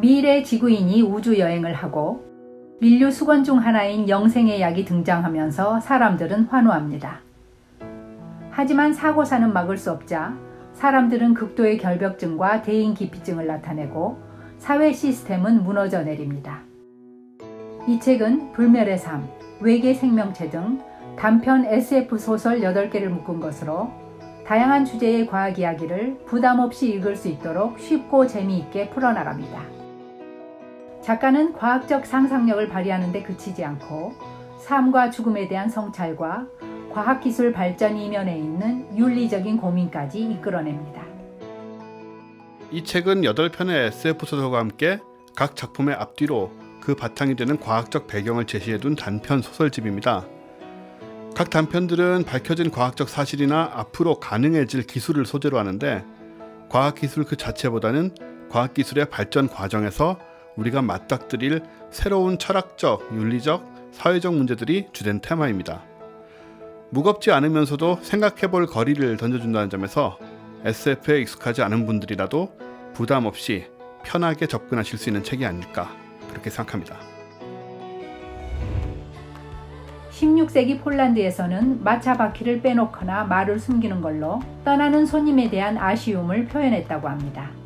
미래 지구인이 우주 여행을 하고 인류 수건 중 하나인 영생의 약이 등장하면서 사람들은 환호합니다. 하지만 사고사는 막을 수 없자 사람들은 극도의 결벽증과 대인 기피증을 나타내고 사회 시스템은 무너져 내립니다. 이 책은 불멸의 삶, 외계 생명체 등 단편 SF 소설 8개를 묶은 것으로 다양한 주제의 과학 이야기를 부담 없이 읽을 수 있도록 쉽고 재미있게 풀어나갑니다. 작가는 과학적 상상력을 발휘하는 데 그치지 않고 삶과 죽음에 대한 성찰과 과학기술 발전 이면에 있는 윤리적인 고민까지 이끌어냅니다. 이 책은 8편의 SF 소설과 함께 각 작품의 앞뒤로 그 바탕이 되는 과학적 배경을 제시해둔 단편 소설집입니다. 각 단편들은 밝혀진 과학적 사실이나 앞으로 가능해질 기술을 소재로 하는데 과학기술 그 자체보다는 과학기술의 발전 과정에서 우리가 맞닥뜨릴 새로운 철학적, 윤리적, 사회적 문제들이 주된 테마입니다. 무겁지 않으면서도 생각해볼 거리를 던져준다는 점에서 SF에 익숙하지 않은 분들이라도 부담 없이 편하게 접근하실 수 있는 책이 아닐까 그렇게 생각합니다. 16세기 폴란드에서는 마차 바퀴를 빼놓거나 말을 숨기는 걸로 떠나는 손님에 대한 아쉬움을 표현했다고 합니다.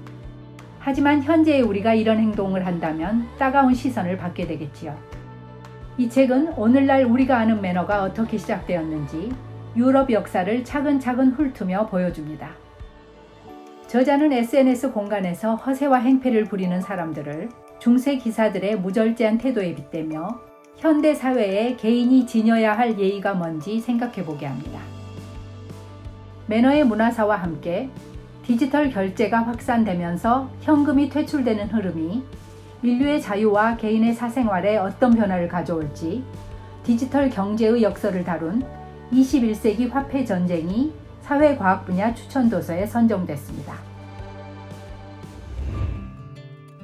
하지만 현재의 우리가 이런 행동을 한다면 따가운 시선을 받게 되겠지요. 이 책은 오늘날 우리가 아는 매너가 어떻게 시작되었는지 유럽 역사를 차근차근 훑으며 보여줍니다. 저자는 SNS 공간에서 허세와 행패를 부리는 사람들을 중세 기사들의 무절제한 태도에 빗대며 현대 사회에 개인이 지녀야 할 예의가 뭔지 생각해 보게 합니다. 매너의 문화사와 함께 디지털 결제가 확산되면서 현금이 퇴출되는 흐름이 인류의 자유와 개인의 사생활에 어떤 변화를 가져올지 디지털 경제의 역설을 다룬 21세기 화폐 전쟁이 사회과학 분야 추천 도서에 선정됐습니다.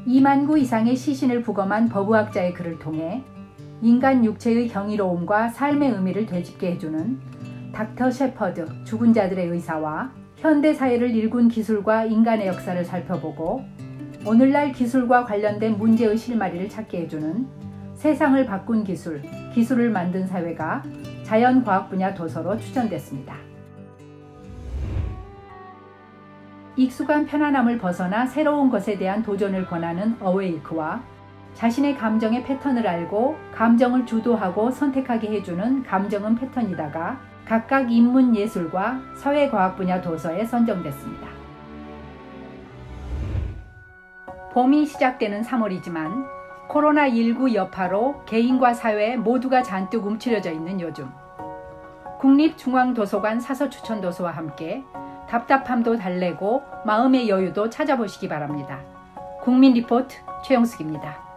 2만 구 이상의 시신을 부검한 법의학자의 글을 통해 인간 육체의 경이로움과 삶의 의미를 되짚게 해주는 닥터 셰퍼드 죽은 자들의 의사와 현대 사회를 일군 기술과 인간의 역사를 살펴보고 오늘날 기술과 관련된 문제의 실마리를 찾게 해주는 세상을 바꾼 기술, 기술을 만든 사회가 자연과학 분야 도서로 추천됐습니다. 익숙한 편안함을 벗어나 새로운 것에 대한 도전을 권하는 어웨이크와 자신의 감정의 패턴을 알고 감정을 주도하고 선택하게 해주는 감정은 패턴이다가 각각 인문 예술과 사회과학 분야 도서에 선정됐습니다. 봄이 시작되는 3월이지만 코로나19 여파로 개인과 사회 모두가 잔뜩 움츠려져 있는 요즘 국립중앙도서관 사서추천도서와 함께 답답함도 달래고 마음의 여유도 찾아보시기 바랍니다. 국민 리포트 최영숙입니다.